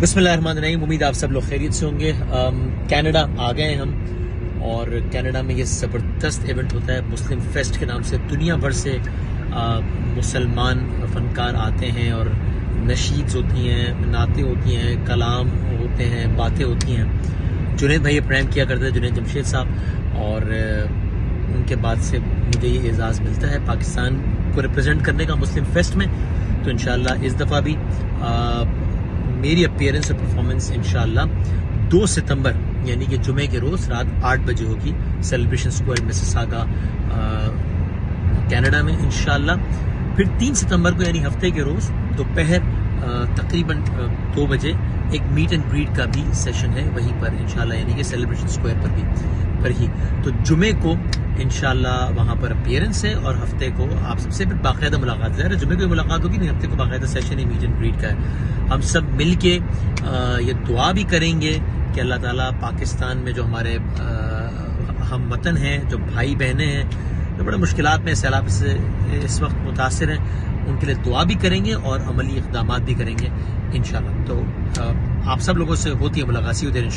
बिस्मिल्लाहिर्रहमानिर्रहीम। उम्मीद आप सब लोग खैरियत से होंगे। कनाडा आ गए हम और कनाडा में ये ज़बरदस्त इवेंट होता है। मुस्लिम फेस्ट के नाम से दुनिया भर से मुसलमान फनकार आते हैं और नशीद होती हैं नातें होती हैं कलाम होते हैं बातें होती हैं। जुनेद भाई प्रेम किया करते हैं जुनेद जमशेद साहब। और उनके बाद से मुझे ये एजाज़ मिलता है पाकिस्तान को रिप्रेजेंट करने का मुस्लिम फेस्ट में। तो इन इस दफ़ा भी आ, मेरी अपियरेंस और परफॉर्मेंस इन दो सितंबर, यानी कि जुमे के रोज़ रात आठ बजे होगी सेलिब्रेशन स्क्वायर मिसिसागा कनाडा में इन फिर तीन सितंबर को, यानी हफ़्ते के रोज़, दोपहर तकरीबन दो बजे, एक मीट एंड ग्रीट का भी सेशन है, वहीं पर, इंशाल्लाह, यानी कि सेलिब्रेशन स्क्वायर पर भी, पर ही। तो जुमे को इनशाला वहाँ पर अपियरेंस है और हफ़्ते को आप सबसे फिर बाकायदा मुलाकात है। जुमे को मुलाकात होगी, नहीं, हफ़्ते को बाकायदा सेशन है मीट एंड ग्रीट का है। हम सब मिल के ये दुआ भी करेंगे कि अल्लाह ताला पाकिस्तान में जो हमारे हम वतन हैं, जो भाई बहनें हैं, जो बड़े मुश्किल में सैलाब से इस वक्त मुतासर हैं, उनके लिए दुआ भी करेंगे और अमली इकदाम भी करेंगे इन तो आप सब लोगों से होती है मुलाकात उधर इन